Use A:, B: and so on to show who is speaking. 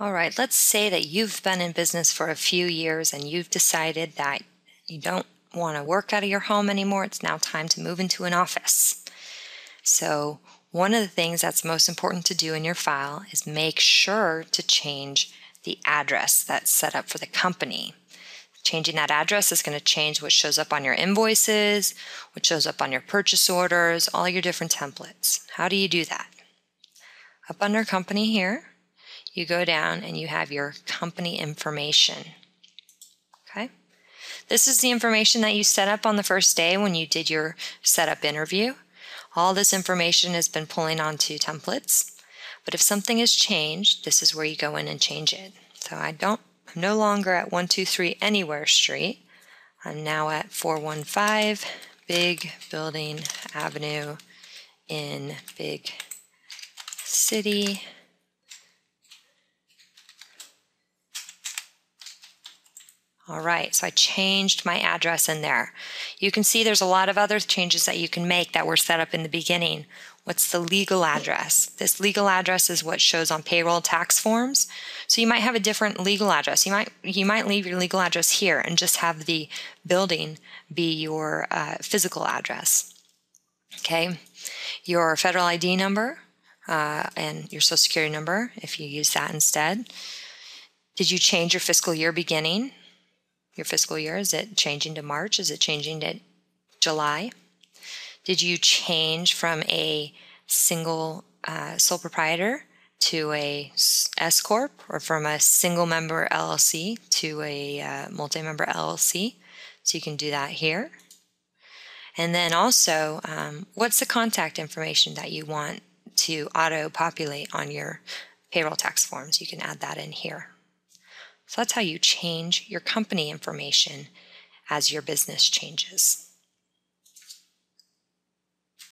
A: All right, let's say that you've been in business for a few years and you've decided that you don't want to work out of your home anymore. It's now time to move into an office. So, one of the things that's most important to do in your file is make sure to change the address that's set up for the company. Changing that address is going to change what shows up on your invoices, what shows up on your purchase orders, all your different templates. How do you do that? Up under company here, you go down and you have your company information. Okay? This is the information that you set up on the first day when you did your setup interview. All this information has been pulling onto templates. But if something has changed, this is where you go in and change it. So I don't I'm no longer at 123 Anywhere Street. I'm now at 415 Big Building Avenue in Big City. All right, so I changed my address in there. You can see there's a lot of other changes that you can make that were set up in the beginning. What's the legal address? This legal address is what shows on payroll tax forms. So you might have a different legal address. You might you might leave your legal address here and just have the building be your uh, physical address. Okay, your federal ID number uh, and your social security number if you use that instead. Did you change your fiscal year beginning? Your fiscal year? Is it changing to March? Is it changing to July? Did you change from a single uh, sole proprietor to a S corp, or from a single member LLC to a uh, multi-member LLC? So you can do that here. And then also, um, what's the contact information that you want to auto populate on your payroll tax forms? You can add that in here. So that's how you change your company information as your business changes.